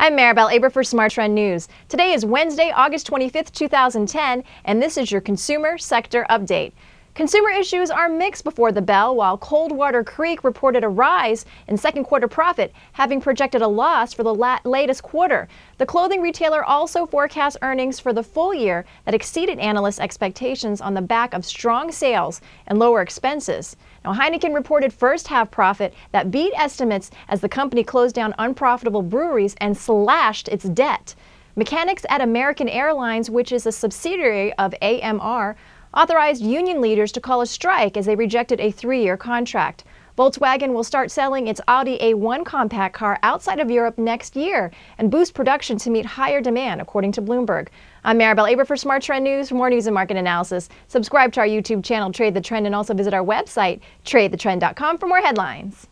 I'm Maribel Aber for Smart Trend News. Today is Wednesday, August 25th, 2010, and this is your Consumer Sector Update. Consumer issues are mixed before the bell, while Coldwater Creek reported a rise in second quarter profit, having projected a loss for the la latest quarter. The clothing retailer also forecasts earnings for the full year that exceeded analysts' expectations on the back of strong sales and lower expenses. Now, Heineken reported first half profit that beat estimates as the company closed down unprofitable breweries and slashed its debt. Mechanics at American Airlines, which is a subsidiary of AMR, authorized union leaders to call a strike as they rejected a three year contract. Volkswagen will start selling its Audi A1 compact car outside of Europe next year and boost production to meet higher demand, according to Bloomberg. I'm Maribel Aber for Smart Trend News. For more news and market analysis, subscribe to our YouTube channel, Trade the Trend, and also visit our website, tradethetrend.com, for more headlines.